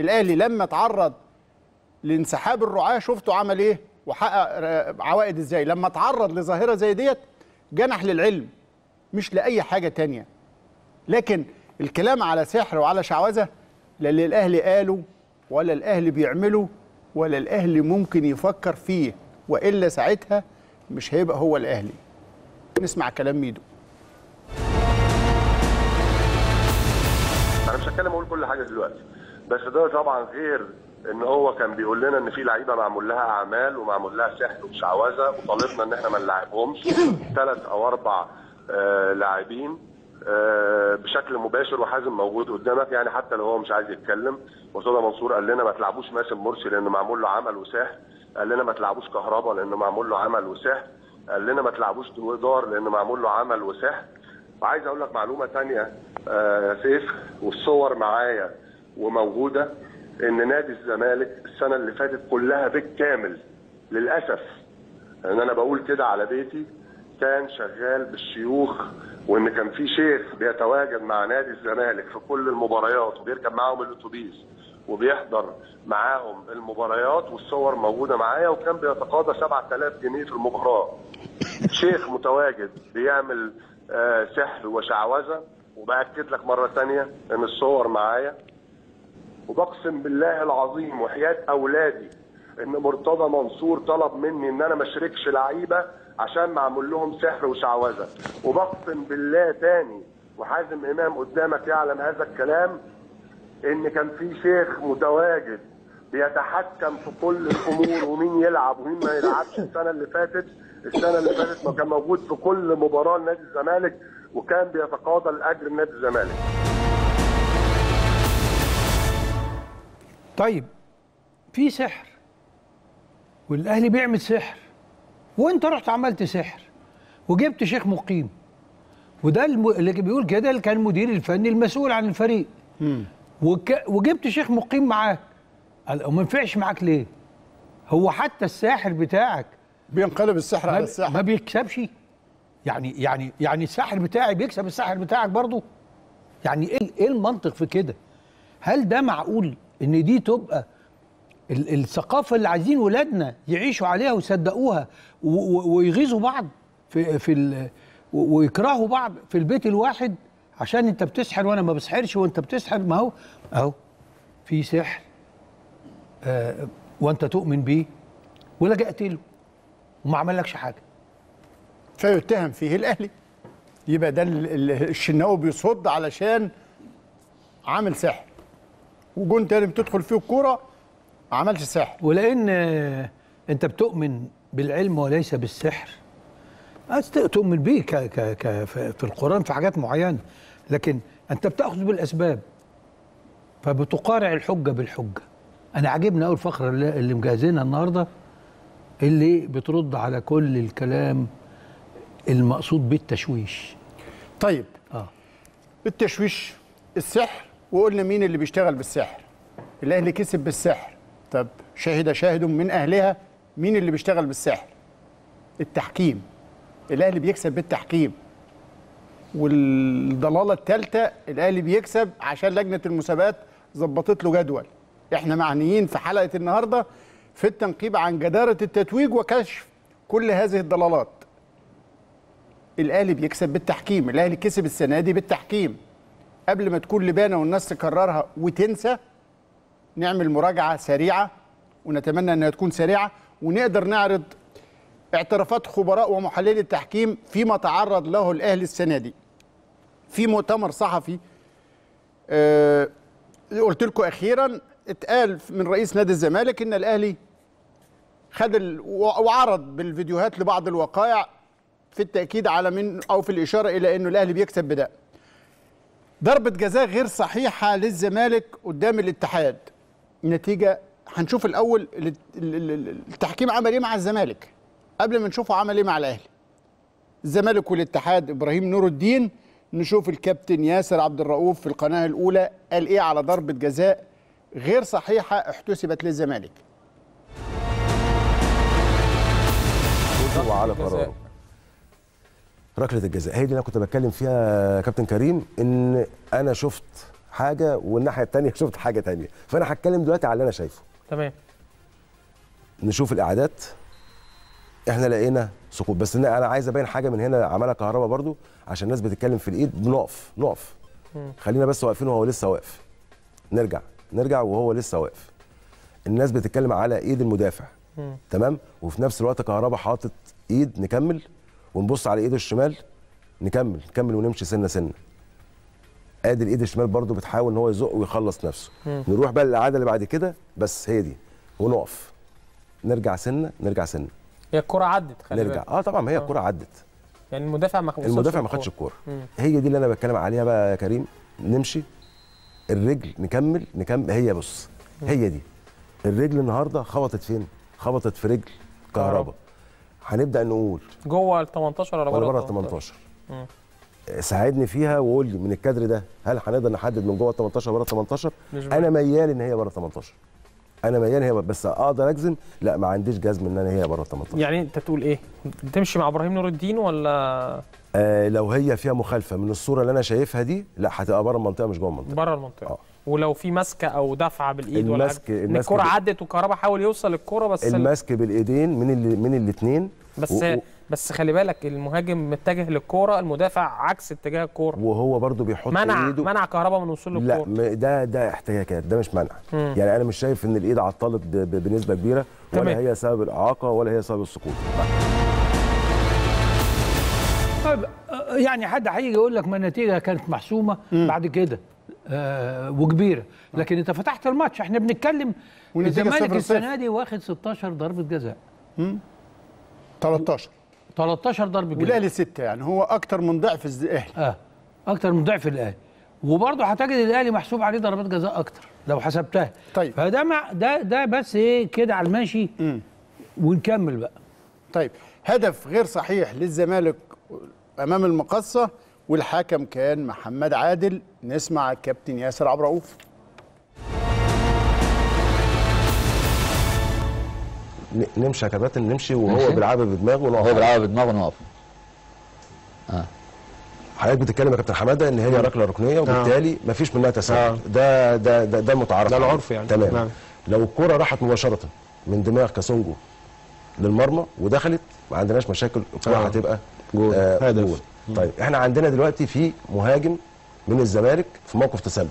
الاهلي لما تعرض لانسحاب الرعاة شفتوا عمل إيه؟ وحقق آه، عوائد إزاي؟ لما تعرض لظاهرة زي ديت جنح للعلم مش لأي حاجة تانية. لكن الكلام على سحر وعلى شعوذة لا اللي الاهلي قاله ولا الاهلي بيعمله ولا الاهلي ممكن يفكر فيه وإلا ساعتها مش هيبقى هو الأهلي. نسمع كلام ميدو. أنا مش هتكلم أقول كل حاجة دلوقتي. بس ده طبعا غير إن هو كان بيقول لنا إن في لعيبة معمول لها أعمال ومعمول لها سحر وشعوذه وطالبنا إن إحنا ما نلعبهمش. ثلاث أو أربع آه لاعبين آه بشكل مباشر وحازم موجود قدامك يعني حتى لو هو مش عايز يتكلم. مرتضى منصور قال لنا ما تلعبوش ماسم مرسي لأنه معمول له عمل وسحر. قال لنا ما تلعبوش كهربا لأنه معمول له عمل وسحر. قال لنا ما تلعبوش دويدار لأنه معمول له عمل وسحر. وعايز أقول لك معلومة ثانية آه سيف والصور معايا. وموجودة إن نادي الزمالك السنة اللي فاتت كلها بالكامل للأسف. ان أنا بقول كده على بيتي كان شغال بالشيوخ وإن كان في شيخ بيتواجد مع نادي الزمالك في كل المباريات وبيركب معاهم الأتوبيس وبيحضر معاهم المباريات والصور موجودة معايا وكان بيتقاضى 7000 جنيه في المباراة. شيخ متواجد بيعمل آه، سحر وشعوذة وبأكد لك مرة ثانية إن الصور معايا. وبقسم بالله العظيم وحياة أولادي إن مرتضى منصور طلب مني إن أنا ما أشركش لعيبة عشان معمول لهم سحر وشعوذة. وبقسم بالله تاني وحازم إمام قدامك يعلم هذا الكلام إن كان في شيخ متواجد بيتحكم في كل الأمور ومين يلعب ومين ما يلعبش. السنة اللي فاتت السنة اللي فاتت ما كان موجود في كل مباراة لنادي الزمالك وكان بيتقاضى الأجر لنادي الزمالك. طيب في سحر والأهلي بيعمل سحر وأنت رحت عملت سحر وجبت شيخ مقيم وده. اللي بيقول كده اللي كان المدير الفني المسؤول عن الفريق. وك... وجبت شيخ مقيم معاك. وما ينفعش معاك ليه؟ هو حتى الساحر بتاعك بينقلب السحر على الساحر. ما بيكسبش. يعني يعني يعني الساحر بتاعي بيكسب الساحر بتاعك برضه. يعني إيه إيه المنطق في كده؟ هل ده معقول؟ إن دي تبقى ال- الثقافة اللي عايزين ولادنا يعيشوا عليها ويصدقوها ويغيظوا بعض في في ويكرهوا بعض في البيت الواحد عشان انت بتسحر وأنا ما بسحرش وانت بتسحر. ما هو اهو في سحر آه وانت تؤمن بيه ولجأت له وما عملكش حاجة. فيتهم فيه الأهلي. يبقى ده ال- ال- الشناوي بيصد علشان عامل سحر. وجون تاني بتدخل فيه الكورة ما عملش سحر. ولأن آه، أنت بتؤمن بالعلم وليس بالسحر. تؤمن بيه ك ك ك في القرآن في حاجات معينة. لكن أنت بتأخذ بالأسباب. فبتقارع الحجة بالحجة. أنا عاجبني قوي الفقرة اللي, اللي مجهزينها النهارده اللي بترد على كل الكلام المقصود بالتشويش. طيب. آه. التشويش السحر وقلنا مين اللي بيشتغل بالسحر؟ الأهلي كسب بالسحر. طب شهد شاهد من أهلها مين اللي بيشتغل بالسحر؟ التحكيم. الأهلي بيكسب بالتحكيم. والضلالة الثالثه الأهلي بيكسب عشان لجنة المسابقات ظبطت له جدول. إحنا معنيين في حلقة النهارده في التنقيب عن جدارة التتويج وكشف كل هذه الضلالات. الأهلي بيكسب بالتحكيم. الأهلي كسب السنة دي بالتحكيم. قبل ما تكون لبانة والناس تكررها وتنسى نعمل مراجعة سريعة ونتمنى إنها تكون سريعة ونقدر نعرض اعترافات خبراء ومحللي التحكيم فيما تعرض له الأهلي السنة دي في مؤتمر صحفي آه قلت لكم أخيرا اتقال من رئيس نادي الزمالك إن الأهلي خد. وعرض بالفيديوهات لبعض الوقائع في التأكيد على من أو في الإشارة إلى إنه الأهلي بيكسب بده ضربة جزاء غير صحيحة للزمالك قدام الاتحاد. النتيجة هنشوف الأول ال- ال- ال- التحكيم عمل إيه مع الزمالك قبل ما نشوفه عمل إيه مع الأهلي. الزمالك والاتحاد إبراهيم نور الدين نشوف الكابتن ياسر عبد الرؤوف في القناة الأولى قال إيه على ضربة جزاء غير صحيحة احتسبت للزمالك. وعلى قراره. ركلة الجزاء. هي دي اللي أنا كنت بتكلم فيها كابتن كريم إن أنا شفت حاجة والناحية الثانية شفت حاجة ثانية فأنا هتكلم دلوقتي على اللي أنا شايفه. تمام. نشوف الاعداد إحنا لقينا سقوط. بس أنا عايز أبين حاجة من هنا عملها كهرباء برضو عشان الناس بتتكلم في الإيد. بنقف نقف. خلينا بس واقفين وهو لسه واقف. نرجع نرجع وهو لسه واقف. الناس بتتكلم على إيد المدافع. تمام؟ وفي نفس الوقت كهرباء حاطط إيد نكمل. ونبص على ايده الشمال نكمل نكمل ونمشي سنة سنة. ادي الايد الشمال برضو بتحاول إن هو يزق ويخلص نفسه. نروح بقى للعادة اللي بعد كده بس هي دي ونقف. نرجع سنة نرجع سنة. هي الكرة عدت خلي نرجع. بالك. آه طبعا ما هي الكرة عدت. يعني المدافع ما المدافع ما. خدش الكوره مم. هي دي اللي أنا بتكلم عليها بقى يا كريم. نمشي. الرجل نكمل نكمل. هي بص هي دي. الرجل النهارده خبطت فين؟ خبطت في رجل كهرباء. كهربا. هنبدأ نقول. جوه ال 18 ولا بره بره ال 18 مم. ساعدني فيها وقول لي من الكادر ده هل هنقدر نحدد من جوه ال 18 بره ال 18 مش أنا ميال إن هي بره ال 18 أنا ميال هي بس أقدر أجزم؟ لا ما عنديش جزم إن أنا هي بره ال 18 يعني أنت تقول إيه؟ تمشي مع إبراهيم نور الدين ولا؟ آه لو هي فيها مخالفة من الصورة اللي أنا شايفها دي لا هتبقى بره المنطقة مش جوه المنطقة. بره المنطقة. آه. ولو في مسكه أو دفعة بالإيد ولا المسك- ان المسك الكرة بال- عدت والكهرباء حاول يوصل للكره بس ال- المسك بالإيدين من اللي من الاثنين بس بس خلي بالك المهاجم متجه للكورة المدافع عكس اتجاه الكورة. وهو برضو بيحط منع إيده. منع كهرباء من الوصول لا للكورة. م- ده ده احتكاكات ده مش منع. مم. يعني أنا مش شايف إن الإيد عطلت ب- ب- بنسبة كبيرة ولا تمام. هي سبب الإعاقة ولا هي سبب السقوط. طيب يعني حد هيجي يقول لك ما النتيجة كانت محسومة بعد كده آه وكبيرة. لكن انت فتحت الماتش. إحنا بنتكلم الزمالك. السنة دي واخد 16 ضربة جزاء. 13 13 ضربه جزاء والاهلي 6 يعني هو أكتر من ضعف الأهلي. آه أكتر من ضعف الأهلي. وبرضه هتجد الأهلي محسوب عليه ضربات جزاء أكتر لو حسبتها. طيب. فده مع ده ده بس إيه كده على الماشي ونكمل بقى. طيب هدف غير صحيح للزمالك أمام المقصة والحكم كان محمد عادل. نسمع الكابتن ياسر عبد الرؤوف. نمشي يا كباتن نمشي وهو. بيلعبها بدماغه ونقف. هو بيلعبها بدماغه نقف حضرتك بتتكلم يا كابتن حمادة إن هي ركله ركنية وبالتالي مفيش منها تساهل. ده ده ده ده المتعارف ده عليه. العرف يعني. تمام. نعم. لو الكرة راحت مباشرة من دماغ كاسونجو للمرمى ودخلت ما عندناش مشاكل الكرة آه. هتبقى جول. آه هدف. جول. طيب إحنا عندنا دلوقتي في مهاجم من الزمالك في موقف تسلل.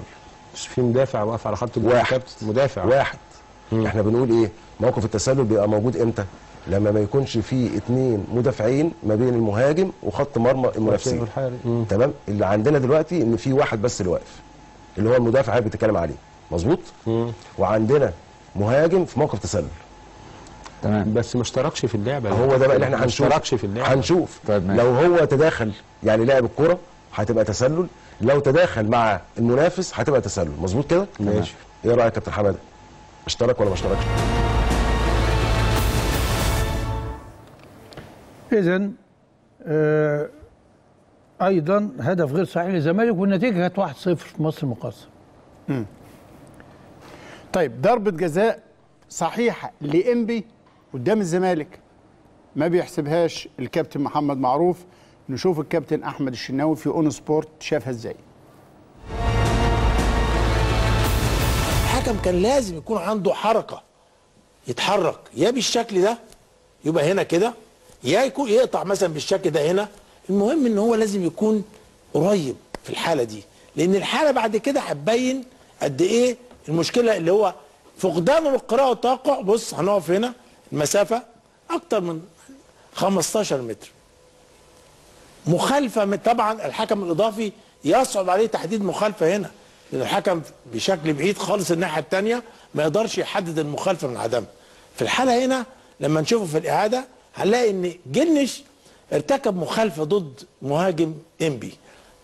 مش في مدافع واقف على خط الجول واحد. كابتن. مدافع. واحد. إحنا بنقول إيه؟ موقف التسلل بيبقى موجود إمتى؟ لما ما يكونش في اتنين مدافعين ما بين المهاجم وخط مرمى المنافسين. مم. تمام؟ اللي عندنا دلوقتي ان في واحد بس اللي واقف اللي هو المدافع اللي بتتكلم عليه. مظبوط؟ وعندنا مهاجم في موقف تسلل. تمام. بس ما اشتركش في اللعبة هو ده بقى اللي إحنا ما هنشوف. اشتركش في اللعبة. هنشوف. طيب. لو هو تداخل يعني لعب الكرة هتبقى تسلل. لو تداخل مع المنافس هتبقى تسلل. مظبوط كده؟ ماشي. إيه رأيك يا كابتن حماده اشترك ولا ما اشتركش؟ اذا آه أيضا هدف غير صحيح للزمالك والنتيجة كانت 1-0 في مصر المقاصه طيب ضربة جزاء صحيحة لإنبي قدام الزمالك. ما بيحسبهاش الكابتن محمد معروف. نشوف الكابتن أحمد الشناوي في أون سبورت شافها إزاي. الحكم كان لازم يكون عنده حركة يتحرك يا بالشكل ده يبقى هنا كده يا يكون يقطع مثلا بالشكل ده هنا. المهم إن هو لازم يكون قريب في الحالة دي لأن الحالة بعد كده هتبين قد إيه المشكلة اللي هو فقدانه للقراءه والتوقع. بص هنقف هنا المسافة أكتر من 15 متر. مخالفة من طبعا الحكم الإضافي يصعب عليه تحديد مخالفة هنا. لأن الحكم بشكل بعيد خالص الناحية الثانية ما يقدرش يحدد المخالفة من عدمها في الحالة هنا لما نشوفه في الإعادة هنلاقي إن جنش ارتكب مخالفة ضد مهاجم إنبي.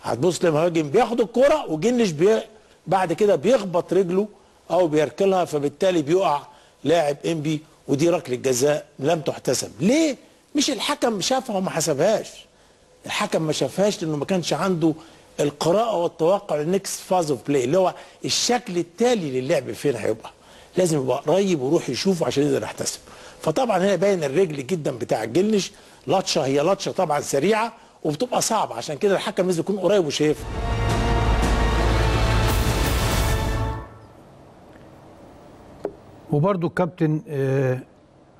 هتبص لمهاجم بياخد الكرة وجنش بي بعد كده بيخبط رجله أو بيركلها فبالتالي بيقع لاعب إنبي ودي ركلة جزاء لم تحتسب. ليه؟ مش الحكم شافها وما حسبهاش. الحكم ما شافهاش لأنه ما كانش عنده القراءة والتوقع لل next phase of play اللي هو الشكل التالي للعب فين هيبقى. لازم يبقى قريب ويروح يشوفه عشان يقدر يحتسب. فطبعا هنا باين الرجل جدا بتاع الجلنش. لطشه هي لطشه طبعا سريعة وبتبقى صعبة عشان كده الحكم لازم يكون قريب وشايفها. وبرده الكابتن آه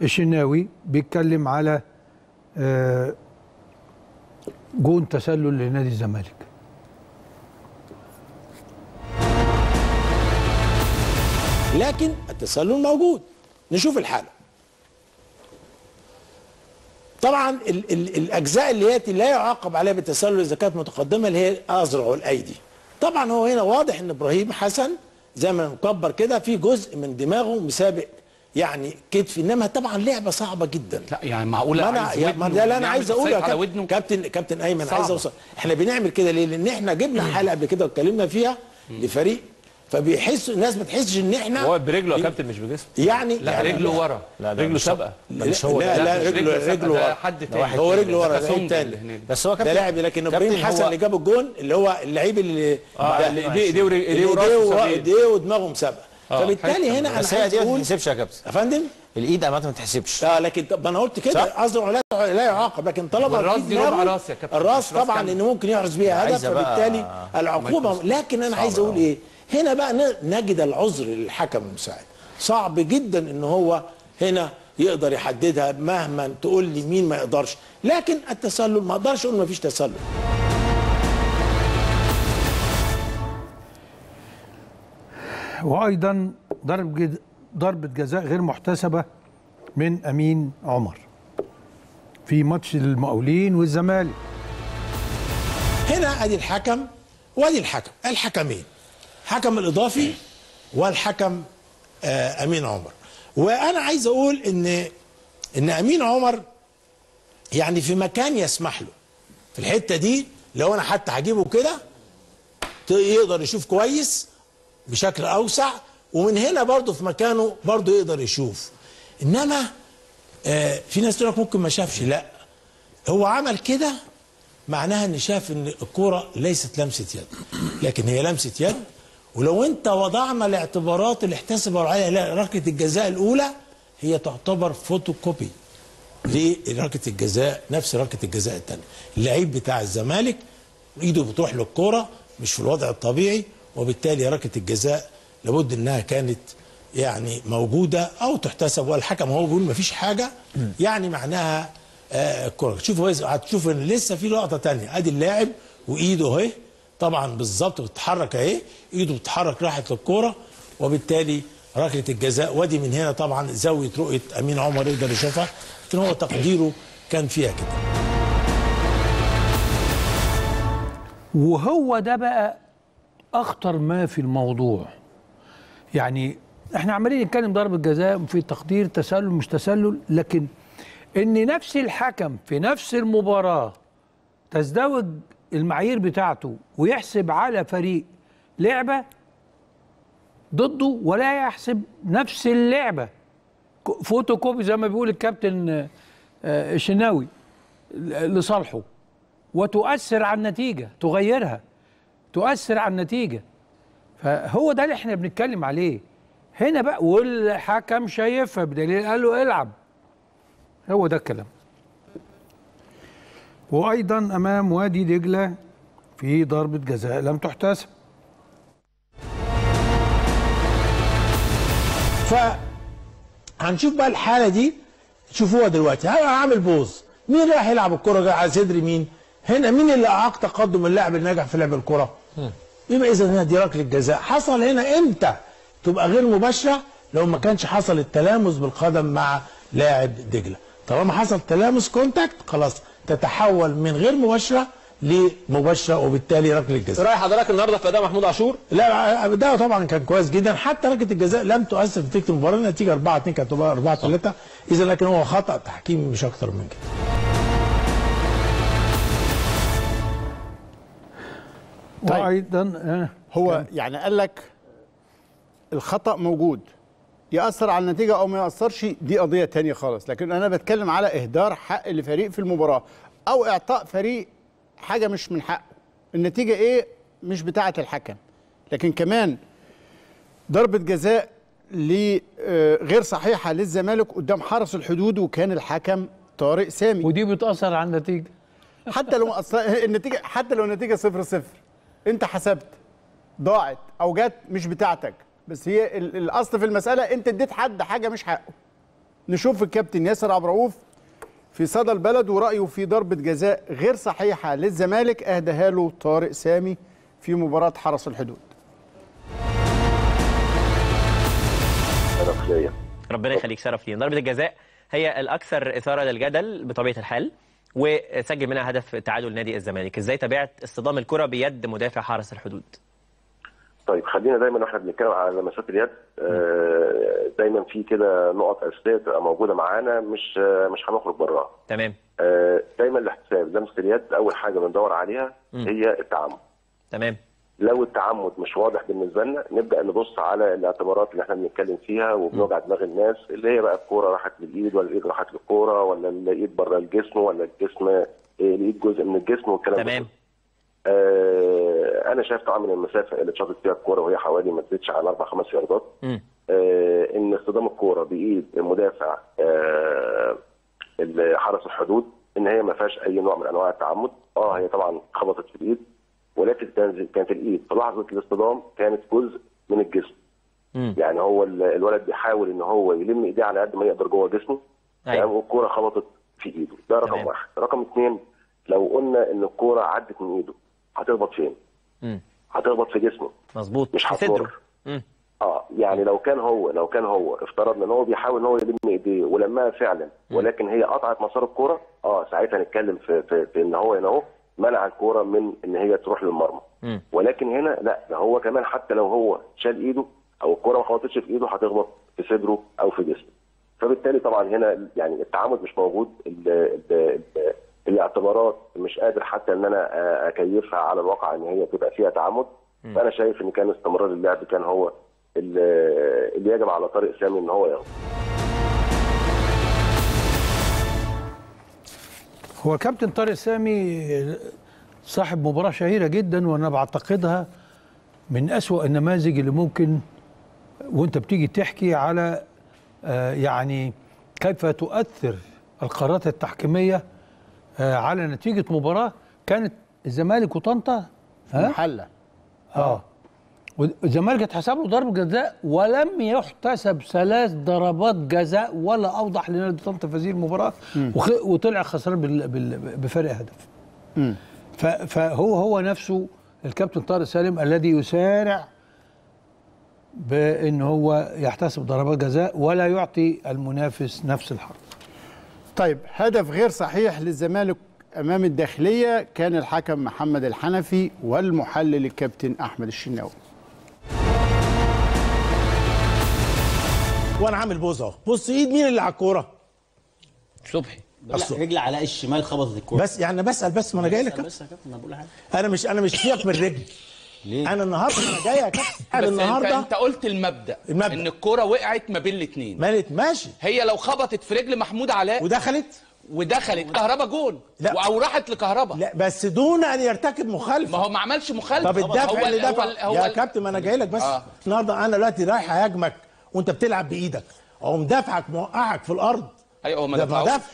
الشناوي بيتكلم على آه جون تسلل لنادي الزمالك. لكن التسلل موجود. نشوف الحالة. طبعا ال ال الأجزاء اللي هي لا يعاقب عليها بالتسلل إذا كانت متقدمة اللي هي الاذرع والايدي طبعا هو هنا واضح إن إبراهيم حسن زي ما مكبر كده في جزء من دماغه مسابق يعني كتف إنما طبعا لعبة صعبة جدا. لا يعني معقولة. ما أنا يا- ما ده اللي أنا عايز اقوله يا كابتن كابتن كابتن أيمن. عايز أوصل. إحنا بنعمل كده ليه؟ لأن إحنا جبنا حلقه قبل كده واتكلمنا فيها لفريق فبيحسوا الناس ما تحسش إن إحنا هو برجله يا كابتن مش بجسمه. يعني لا يعني رجله ورا. لا، ده رجله مش سابقة. لا لا, لا مش رجله رجله ده ورا. حد تاني. هو رجله ورا ده ده كاسونجا تاني. بس هو ده كابتن لاعب لكن إبراهيم حسن هو- اللي جاب الجون اللي هو اللعيب اللي آه ده- إيديه إيديه ودماغه مسابقه آه، فبالتالي هنا أنا عايز دي ما أقول تتحسبش يا كابتن. يا فندم؟ الإيد امامها ما تتحسبش. آه لكن طب ما أنا قلت كده. قصدي لا لا يعاقب لكن طالما والراس في دي ربع راس يا كابتن، الراس مش راس طبعا. ان ممكن يحرز بيها هدف فبالتالي العقوبة لكن أنا عايز أقول إيه هنا بقى نجد العذر للحكم المساعد صعب جدا إن هو هنا يقدر يحددها مهما تقول لي مين ما يقدرش. لكن التسلل ما أقدرش أقول ما فيش تسلل. وأيضا ضرب جد- ضربة جزاء غير محتسبة من أمين عمر في ماتش المقاولين والزمالك. هنا أدي الحكم وأدي الحكم. الحكمين. حكم الإضافي والحكم آه أمين عمر. وأنا عايز أقول إن إن أمين عمر يعني في مكان يسمح له. في الحتة دي لو أنا حتى هجيبه كده يقدر يشوف كويس بشكل أوسع ومن هنا برضه في مكانه برضه يقدر يشوف. إنما آه في ناس تقول لك ممكن ما شافش. لا. هو عمل كده معناها إن شاف إن الكورة ليست لمسة يد. لكن هي لمسة يد ولو انت وضعنا الاعتبارات اللي احتسب عليها ركلة الجزاء الأولى هي تعتبر فوتوكوبي لركلة الجزاء نفس ركلة الجزاء الثانية اللعيب بتاع الزمالك ايده بتروح للكورة مش في الوضع الطبيعي وبالتالي ركلة الجزاء لابد إنها كانت يعني موجودة أو تحتسب والحكم هو بيقول مفيش حاجة يعني معناها آه، الكره شوفوا هو- هتشوف إن لسه في لقطة تانية. أدي اللاعب وإيده أهي. طبعا بالظبط بتتحرك أهي إيده بتتحرك راحت للكورة وبالتالي ركلة الجزاء وأدي من هنا طبعا زاوية رؤية أمين عمر يقدر يشوفها لكن هو تقديره كان فيها كده. وهو ده بقى أخطر ما في الموضوع. يعني إحنا عمالين نتكلم ضربة جزاء في تقدير تسلل مش تسلل لكن إن نفس الحكم في نفس المباراة تزدوج المعايير بتاعته ويحسب على فريق لعبة ضده ولا يحسب نفس اللعبة. ك- فوتوكوبي زي ما بيقول الكابتن آه، آه، الشناوي ل- لصالحه. وتؤثر على النتيجة تغيرها. تؤثر على النتيجة. فهو ده اللي إحنا بنتكلم عليه. هنا بقى والحكم شايفها بدليل قال له العب. هو ده الكلام. وأيضا أمام وادي دجلة في ضربة جزاء لم تحتسب. فهنشوف بقى الحالة دي. شوفوها دلوقتي أنا عامل بوز؟ مين رايح يلعب الكرة؟ جاي على صدر مين؟ هنا مين اللي أعاق تقدم اللاعب اللي نجح في لعب الكرة؟ يبقى إذا هنا دي ركله جزاء حصل هنا إمتى؟ تبقى غير مباشرة لو ما كانش حصل التلامس بالقدم مع لاعب دجلة. طالما حصل تلامس كونتاكت خلاص. تتحول من غير مباشرة لمباشرة وبالتالي ركلة جزاء رايح حضرتك النهارده في أداء محمود عاشور؟ لا ده طبعا كان كويس جدا. حتى ركلة الجزاء لم تؤثر في نتيجه المباراة النتيجة 4 2 كانت تبقى 4 3 اذا لكن هو خطأ تحكيمي مش أكتر من كده. طيب. وأيضا آه هو يعني قال لك الخطأ موجود. يأثر على النتيجة أو ما يأثرش دي قضية تانية خالص. لكن أنا بتكلم على إهدار حق لفريق في المباراة أو إعطاء فريق حاجة مش من حقه. النتيجة إيه؟ مش بتاعة الحكم. لكن كمان ضربة جزاء آه، غير صحيحة للزمالك قدام حرس الحدود وكان الحكم طارق سامي. ودي بتأثر على النتيجة. حتى لو النتيجة حتى لو النتيجة صفر صفر أنت حسبت ضاعت أو جت مش بتاعتك. بس هي ال- الأصل في المسألة أنت اديت حد حاجة مش حقه. نشوف الكابتن ياسر عبد الرؤوف في صدى البلد ورأيه في ضربة جزاء غير صحيحة للزمالك اهداها له طارق سامي في مباراة حرس الحدود. شرف ليا. ربنا يخليك شرف لينا ضربة الجزاء هي الأكثر إثارة للجدل بطبيعة الحال وسجل منها هدف تعادل نادي الزمالك. إزاي تابعت اصطدام الكرة بيد مدافع حرس الحدود؟ طيب خلينا دايما وإحنا بنتكلم على لمسات اليد. آه، دايما في كده نقط أساسية تبقى موجودة معانا مش آه، مش هنخرج براها تمام. آه، دايما الاحتساب لمسة اليد أول حاجة بندور عليها. هي التعمد. تمام. لو التعمد مش واضح بالنسبة لنا نبدأ نبص على الاعتبارات اللي إحنا بنتكلم فيها وبنوجع دماغ الناس اللي هي بقى الكورة راحت للإيد ولا الإيد راحت للكورة ولا الإيد بره الجسم ولا الجسم آه، الإيد جزء من الجسم والكلام ده. تمام. آه أنا شايف طبعا من المسافة اللي اتشاطت فيها الكورة وهي حوالي ما تزيدش على أربع خمس ياردات. آه إن اصطدام الكورة بإيد المدافع آه اللي حرس الحدود إن هي ما فيهاش أي نوع من أنواع التعمد آه هي طبعا خبطت في الإيد ولكن كانت الإيد في لحظة الاصطدام كانت جزء من الجسم مم. يعني هو ال- الولد بيحاول إن هو يلم إيديه على قد ما يقدر جوه جسمه أيوة. والكورة خبطت في إيده ده رقم تمام. واحد رقم اثنين لو قلنا إن الكورة عدت من إيده هتخبط فين؟ هتخبط في جسمه. مظبوط. مش هتضر. آه يعني لو كان هو لو كان هو افترضنا إن هو بيحاول إن هو يلم إيديه ولمها فعلا ولكن هي قطعت مسار الكورة آه ساعتها نتكلم في, في, في إن هو هنا أهو منع الكورة من إن هي تروح للمرمى. ولكن هنا لا ده هو كمان حتى لو هو شال إيده أو الكورة ما خبطتش في إيده هتخبط في صدره أو في جسمه. فبالتالي طبعا هنا يعني التعامد مش موجود الاعتبارات مش قادر حتى إن أنا آه، أكيفها على الواقع إن هي تبقى فيها تعامد فأنا شايف إن كان استمرار اللعب كان هو ال- اللي يجب على طارق سامي إن هو ياخده. هو كابتن طارق سامي صاحب مباراة شهيرة جدا وأنا بعتقدها من أسوأ النماذج اللي ممكن وأنت بتيجي تحكي على آه، يعني كيف تؤثر القرارات التحكيمية آه، على نتيجة مباراة كانت الزمالك وطنطا؟ محلة. آه. والزمالك اتحسب له ضربة جزاء ولم يحتسب ثلاث ضربات جزاء ولا أوضح لنادي طنطا في هذه المباراة. وخ- وطلع خسران بال- بال- بفارق هدف. ف- فهو هو نفسه الكابتن طارق سالم الذي يسارع بأن هو يحتسب ضربات جزاء ولا يعطي المنافس نفس الحق طيب هدف غير صحيح للزمالك أمام الداخلية كان الحكم محمد الحنفي والمحلل الكابتن أحمد الشناوي. وأنا عامل بوز أهو. بص إيد مين اللي على الكورة؟ صبحي. رجل علاء الشمال خبطت الكورة. بس يعني بسأل بس ما أنا جاي لك. بس يا كابتن أنا بقول حاجة أنا مش أنا مش سيبك من الرجل ليه؟ أنا النهارده أنا جاي يا كابتن. أنا بس النهارده أنت, انت قلت المبدأ. المبدأ. إن الكورة وقعت ما بين الاثنين مالت ماشي. هي لو خبطت في رجل محمود علاء ودخلت. ودخلت كهربا جون. لا. أو راحت لكهربا. لا بس دون أن يرتكب مخالفة. ما هو ما عملش مخالفة. طب الدفع هو اللي دفع هو يا كابتن ما أنا جاي لك بس. آه. النهارده أنا دلوقتي رايح أهاجمك وأنت بتلعب بإيدك. أقوم دافعك موقعك في الأرض. أيوه هو ما ده ما دفعوش دفع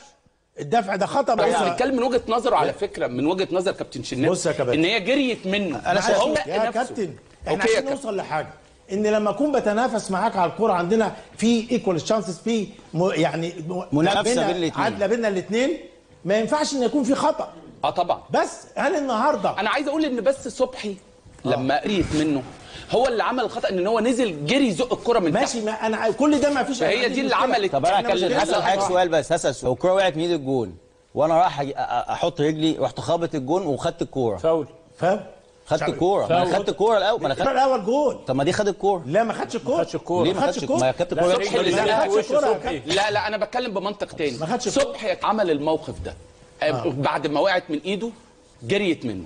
الدفع ده خطأ بس بيتكلم من وجهة نظره على فكرة من وجهة نظر كابتن شناوي بص يا كابتن. إن هي جريت منه أنا هو يا نفسه. كابتن إحنا عايزين نوصل لحاجة إن لما أكون بتنافس معاك على الكورة عندنا في equal chances في يعني م- منافسة بينا- بين الاتنين. عادله بين الاثنين ما ينفعش إن يكون في خطأ آه طبعا بس هل النهارده أنا عايز أقول إن بس صبحي لما قريت منه هو اللي عمل الخطأ إن هو نزل جري يزق الكرة من تحت. ماشي ما أنا كل ده ما فيش فهي دي اللي عملت. طب أنا مشكلتنا هسال حضرتك. سؤال بس هسأل سؤال. الكوره وقعت من إيد الجون وأنا رايح أحط رجلي رحت خابط الجون وخدت الكورة. فاول. فاهم خدت الكورة. ما أنا خدت الكورة الأول. ما أنا الكوره خدت الأول جول طب ما دي خد الكورة. لا ما خدش الكورة. ما خدش الكورة. ليه ما خدش الكورة؟ ما خدش الكورة. يا كابتن. لا لا أنا بتكلم بمنطق تاني. صبحي عمل الموقف ده. آه. بعد ما وقعت من إيده جريت منه.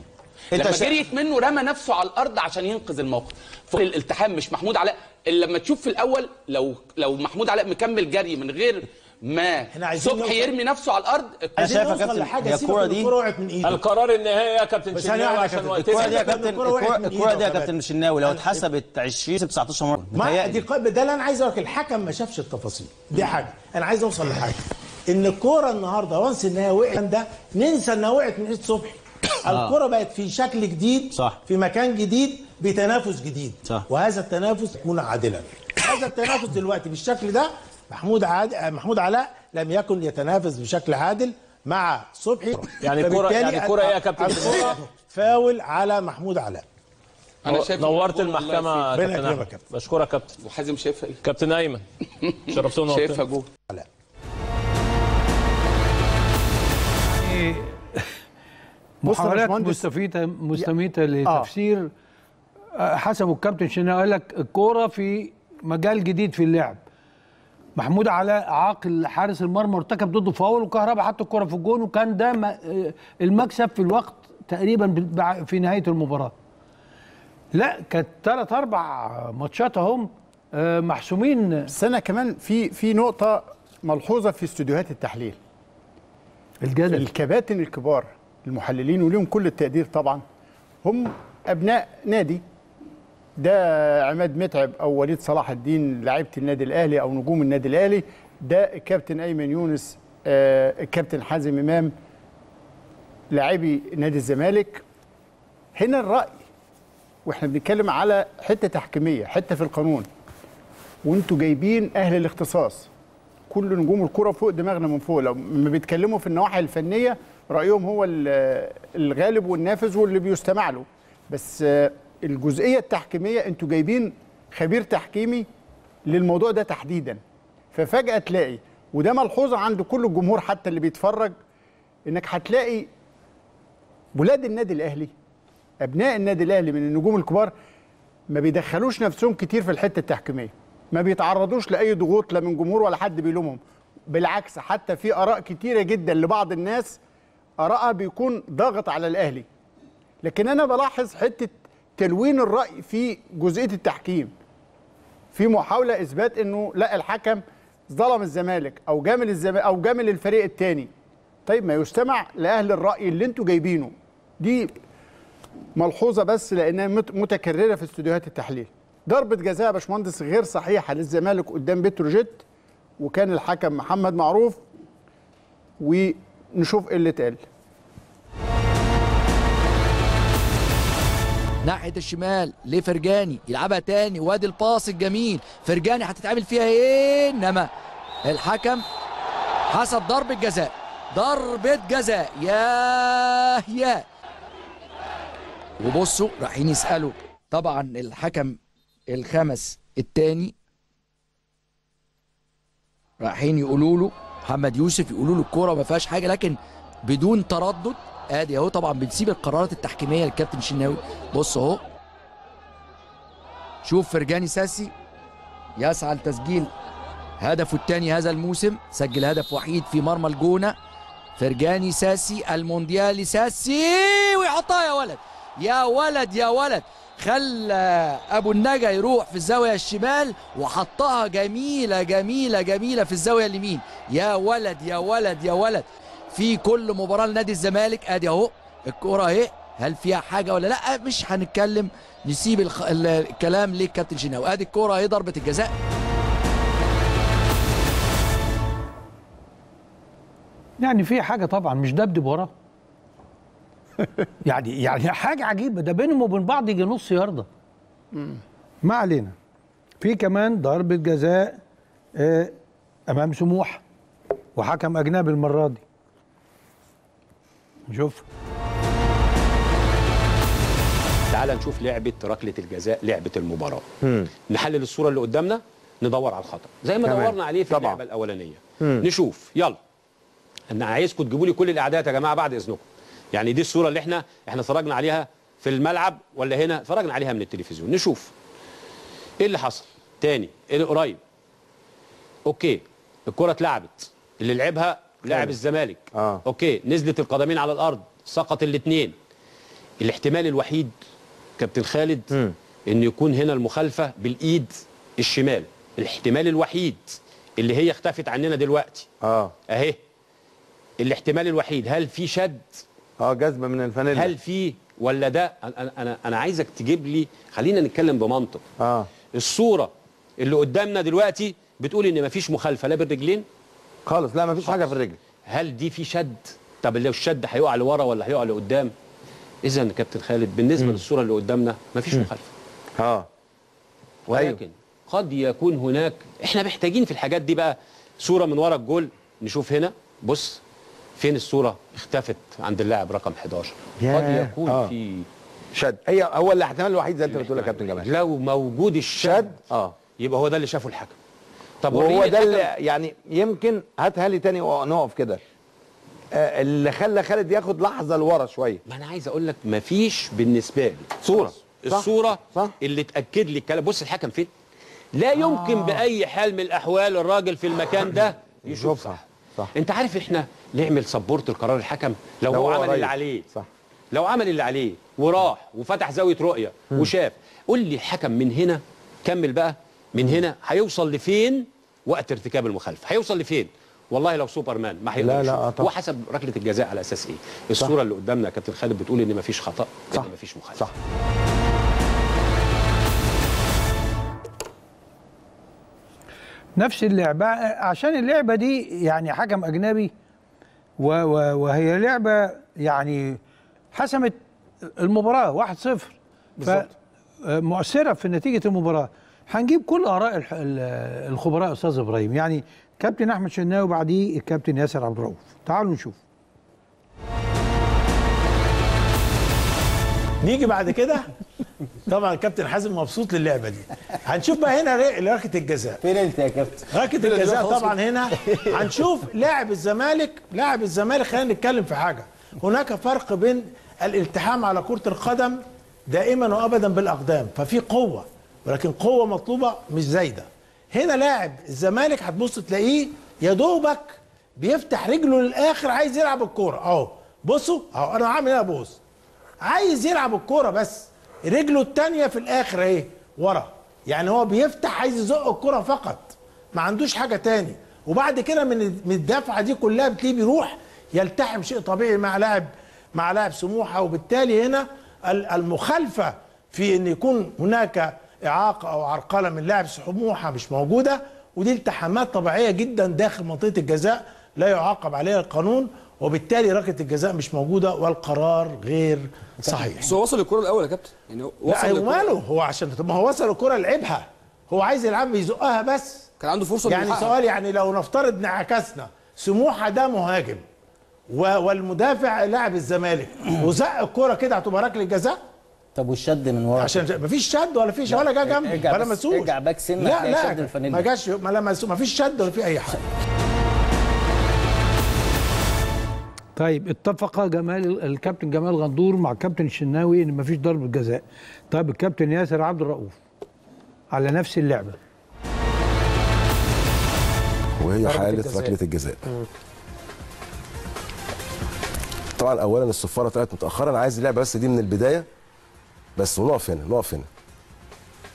لما شا- جريت منه رمى نفسه على الأرض عشان ينقذ الموقف. فوق الالتحام مش محمود علاء. اللي لما تشوف في الأول لو لو محمود علاء مكمل جري من غير ما إحنا عايزين صبحي يرمي نفسه على الأرض أنا شايف يا كابتن سيبك الكوره دي من القرار النهائي يا كابتن شناوي عشان الكوره دي يا كابتن الكوره دي يا كابتن شناوي لو اتحسبت 20 19 مرة ما. دي ده اللي أنا عايز أقول لك الحكم ما شافش التفاصيل. دي حاجة. أنا عايز أوصل لحاجة. إن الكورة النهارده وانس ان هي وقعت ده ننسى إنها وقعت من إيد صبحي. الكوره بقت في شكل جديد صح. في مكان جديد بتنافس جديد. صح. وهذا التنافس يكون عادلا. هذا التنافس دلوقتي بالشكل ده محمود عاد... محمود علاء لم يكن يتنافس بشكل عادل مع صبحي. يعني الكرة- فبالتالي يعني الكرة إيه يا كابتن؟ الكرة فاول على محمود علاء. أنا شايف نورت المحكمة كابتن. بشكرك يا كابتن. وحازم شايفها إيه؟ كابتن أيمن. شرفتونا شايفها. جول. محاولات مستفيده مستميتة لتفسير آه، حسب الكابتن شناوي قال لك الكورة في مجال جديد في اللعب. محمود علاء عاقل حارس المرمى ارتكب ضده فاول وكهربا حط الكوره في الجون وكان ده آه، المكسب في الوقت تقريبا في نهاية المباراة. لا كانت ثلاث أربع ماتشات أهم آه، محسومين. بس أنا كمان في في نقطة ملحوظة في استوديوهات التحليل. الجدل. الكباتن الكبار المحللين وليهم كل التقدير طبعا. هم أبناء نادي. ده عماد متعب أو وليد صلاح الدين لعيبة النادي الأهلي أو نجوم النادي الأهلي. ده الكابتن أيمن يونس آه، الكابتن حازم إمام لاعبي نادي الزمالك. هنا الرأي وإحنا بنتكلم على حتة تحكيمية حتة في القانون. وأنتوا جايبين أهل الاختصاص. كل نجوم الكرة فوق دماغنا من فوق. لما بيتكلموا في النواحي الفنية رأيهم هو ال- الغالب والنافذ واللي بيستمع له. بس آه، الجزئية التحكيمية أنتوا جايبين خبير تحكيمي للموضوع ده تحديدا. ففجأة تلاقي وده ملحوظه عند كل الجمهور حتى اللي بيتفرج انك هتلاقي ولاد النادي الأهلي أبناء النادي الأهلي من النجوم الكبار ما بيدخلوش نفسهم كتير في الحتة التحكيمية. ما بيتعرضوش لأي ضغوط لا من جمهور ولا حد بيلومهم. بالعكس حتى في آراء كتيرة جدا لبعض الناس ارائها بيكون ضاغط على الأهلي. لكن أنا بلاحظ حتة تلوين الرأي في جزئية التحكيم. في محاولة إثبات إنه لا الحكم ظلم الزمالك أو جامل الزمالك أو جامل الفريق الثاني طيب ما يستمع لأهل الرأي اللي أنتوا جايبينه. دي ملحوظة بس لأنها مت- متكررة في استوديوهات التحليل. ضربة جزاء يا باشمهندس غير صحيحة للزمالك قدام بتروجيت وكان الحكم محمد معروف ونشوف إيه اللي اتقال. ناحية الشمال لفرجاني يلعبها تاني وادي الباص الجميل. فرجاني هتتعمل فيها إيه؟ إنما الحكم حسب ضربة جزاء. ضربة جزاء. يا يا وبصوا رايحين يسألوا. طبعا الحكم الخمس التاني رايحين يقولوا له محمد يوسف يقولوا له الكورة ما فيهاش حاجة لكن بدون تردد آدي أهو طبعا بنسيب القرارات التحكيمية للكابتن شناوي. بص أهو. شوف فرجاني ساسي يسعى لتسجيل هدفه الثاني هذا الموسم. سجل هدف وحيد في مرمى الجونة. فرجاني ساسي المونديالي ساسي ويحطها يا ولد. يا ولد يا ولد. خلى أبو النجا يروح في الزاوية الشمال وحطها جميلة جميلة جميلة في الزاوية اليمين. يا ولد يا ولد يا ولد. في كل مباراة لنادي الزمالك أدي أهو. الكورة أهي. هل فيها حاجة ولا لأ؟ مش هنتكلم. نسيب الخ... ال- الكلام للكابتن شناوي. أدي الكورة أهي ضربة الجزاء. يعني في حاجة طبعا مش دبدب وراه. يعني يعني حاجة عجيبة. ده بينهم وبين بعض يجي نص ياردة. ما علينا. في كمان ضربة جزاء آه، أمام سموح وحكم أجنبي المرة دي. نشوف. تعال نشوف لعبة ركلة الجزاء لعبة المباراة. نحلل الصورة اللي قدامنا ندور على الخطأ. زي ما تمام. دورنا عليه في طبعا. اللعبة الأولانية. مم. نشوف. يلا. أنا عايزكم تجيبوا لي كل الاعداد يا جماعة بعد إذنكم. يعني دي الصورة اللي إحنا إحنا اتفرجنا عليها في الملعب ولا هنا؟ اتفرجنا عليها من التلفزيون. نشوف. إيه اللي حصل؟ تاني إيه اللي قريب؟ okay الكرة اتلعبت. اللي لعبها لاعب الزمالك. آه. okay نزلت القدمين على الأرض سقط الاثنين. الاحتمال الوحيد كابتن خالد م. إن يكون هنا المخالفة بالإيد الشمال. الاحتمال الوحيد اللي هي اختفت عننا دلوقتي. آه. أهي. الاحتمال الوحيد هل في شد؟ آه جذب من الفانيلا. هل في ولا ده؟ أنا أنا أنا عايزك تجيب لي خلينا نتكلم بمنطق. آه. الصورة اللي قدامنا دلوقتي بتقول إن مفيش مخالفة لا بالرجلين؟ خالص لا مفيش حاجة في الرجل. هل دي في شد؟ طب لو الشد هيقع لورا ولا هيقع لقدام؟ إذا يا كابتن خالد بالنسبة للصورة اللي قدامنا مفيش مخالفة. آه. ولكن قد يكون هناك إحنا محتاجين في الحاجات دي بقى صورة من ورا الجول. نشوف هنا. بص. فين الصورة اختفت عند اللاعب رقم 11 قد. يكون آه. في شد هي هو الاحتمال الوحيد زي انت بتقول يا كابتن جمال لو موجود الشد آه يبقى هو ده اللي شافه الحكم طب وهو ده. اللي يعني يمكن هاتها لي تاني ونقف كده آه، اللي خلى خالد ياخد لحظة لورا شوية ما أنا عايز أقول لك مفيش بالنسبة لي صورة. صح. الصورة صح. اللي تأكد لي الكلام بص الحكم فين لا يمكن آه. بأي حال من الأحوال الراجل في المكان ده يشوف صح. صح أنت عارف إحنا نعمل support القرار الحكم. لو, لو هو عمل. اللي عليه. صح. لو عمل اللي عليه وراح وفتح زاوية رؤية وشاف قول لي الحكم من هنا كمل بقى من هنا هيوصل لفين؟ وقت ارتكاب المخالفة. هيوصل لفين؟ والله لو سوبرمان ما هيقدر لا، لا، يشوف. آه، طبعا. هو حسب ركلة الجزاء على أساس إيه؟ الصورة اللي قدامنا يا كابتن خالد بتقول إن مفيش خطأ صح. ان مفيش مخالفة. صح. نفس اللعبة عشان اللعبة دي يعني حكم و وهي لعبة يعني حسمت المباراة 1-0 بالظبط. مؤثرة في نتيجة المباراة. هنجيب كل ال- الخبراء أستاذ إبراهيم. يعني كابتن أحمد شناوي وبعديه الكابتن ياسر عبد الرؤوف. تعالوا نشوف. نيجي بعد كده؟ طبعا الكابتن حازم مبسوط للعبة دي. هنشوف بقى هنا ركله الجزاء. فين انت يا كابتن؟ ركله الجزاء طبعا هنا. هنشوف لاعب الزمالك. لاعب الزمالك خلينا نتكلم في حاجة. هناك فرق بين الالتحام على كرة القدم دائما وابدا بالأقدام. ففي قوة ولكن قوة مطلوبة مش زايدة. هنا لاعب الزمالك هتبص تلاقيه يا دوبك بيفتح رجله للآخر عايز يلعب الكورة. أهو بصوا أهو أنا عامل هنا بوز؟ عايز يلعب الكورة بس. رجله التانية في الآخر اهي ورا. يعني هو بيفتح عايز يزق الكوره فقط. ما عندوش حاجة تاني. وبعد كده من من الدفعة دي كلها بتلاقيه بيروح يلتحم شيء طبيعي مع لاعب مع لاعب سموحة. وبالتالي هنا ال- المخالفة في إن يكون هناك إعاقة أو عرقلة من لاعب سموحة مش موجودة. ودي التحامات طبيعية جدا داخل منطقة الجزاء لا يعاقب عليها القانون. وبالتالي ركله الجزاء مش موجودة والقرار غير صحيح. بس هو وصل الكرة الأول يا كابتن؟ يعني هو لا وصل هو للكرة. ماله؟ هو عشان ما هو وصل الكرة لعبها. هو عايز يلعب يزقها بس. كان عنده فرصة إنه يعني. سؤال يعني لو نفترض انعكسنا سموحة ده مهاجم و- والمدافع لاعب الزمالك وزق الكرة كده هتبقى ركله جزاء طب والشد من ورا؟ عشان مفيش شد ولا فيش ولا جا جنبه ارجع ولا بس- مسوش ارجع باك سنة لا لا. ما جاش ما لمسوش مفيش شد ولا في أي حاجة. طيب اتفق جمال الكابتن جمال غندور مع الكابتن الشناوي إن مفيش ضربه جزاء. طيب الكابتن ياسر عبد الرؤوف على نفس اللعبة. وهي حالة الجزاء. ركلة الجزاء. طبعا اولا الصفارة طلعت متاخره أنا عايز اللعبة بس دي من البداية. بس ونقف هنا نقف هنا.